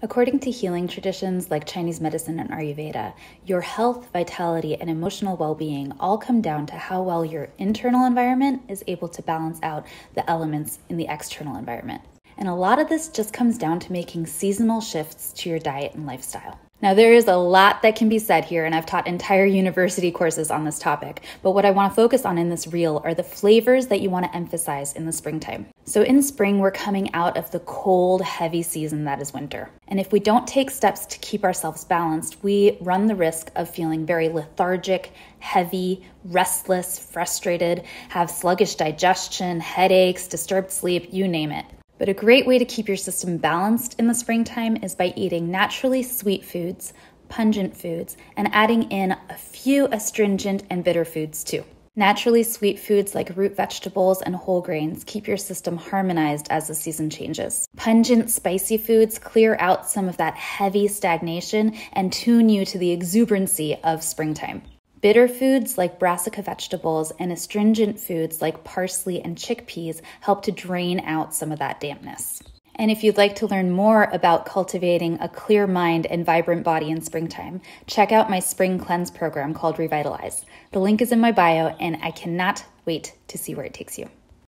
According to healing traditions like Chinese medicine and Ayurveda, your health, vitality, and emotional well being all come down to how well your internal environment is able to balance out the elements in the external environment. And a lot of this just comes down to making seasonal shifts to your diet and lifestyle. Now, there is a lot that can be said here, and I've taught entire university courses on this topic. But what I want to focus on in this reel are the flavors that you want to emphasize in the springtime. So, in spring, we're coming out of the cold, heavy season that is winter. And if we don't take steps to keep ourselves balanced, we run the risk of feeling very lethargic, heavy, restless, frustrated, have sluggish digestion, headaches, disturbed sleep, you name it. But a great way to keep your system balanced in the springtime is by eating naturally sweet foods, pungent foods, and adding in a few astringent and bitter foods too. Naturally sweet foods like root vegetables and whole grains keep your system harmonized as the season changes. Pungent, spicy foods clear out some of that heavy stagnation and tune you to the exuberancy of springtime. Bitter foods like brassica vegetables and astringent foods like parsley and chickpeas help to drain out some of that dampness. And if you'd like to learn more about cultivating a clear mind and vibrant body in springtime, check out my spring cleanse program called Revitalize. The link is in my bio, and I cannot wait to see where it takes you.